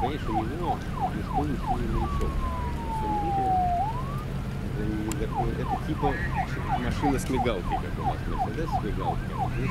Конечно, не знал, ничто ничего не несет. это не закон. Это типа машина с мигалкой, как у нас Мерседес с мигалкой. А здесь